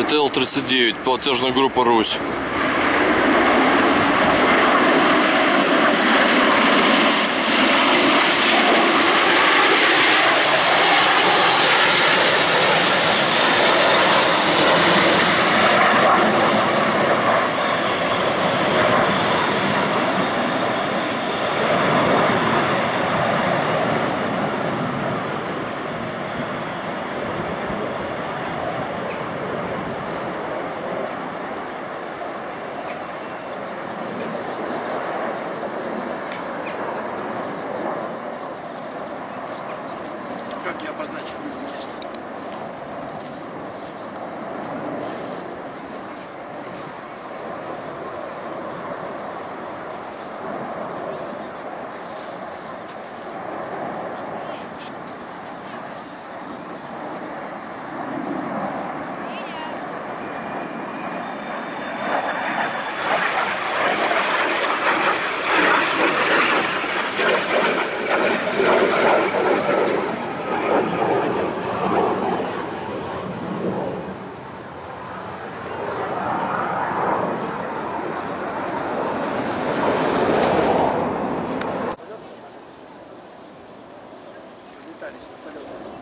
Это Л-39, платежная группа «Русь». Как した。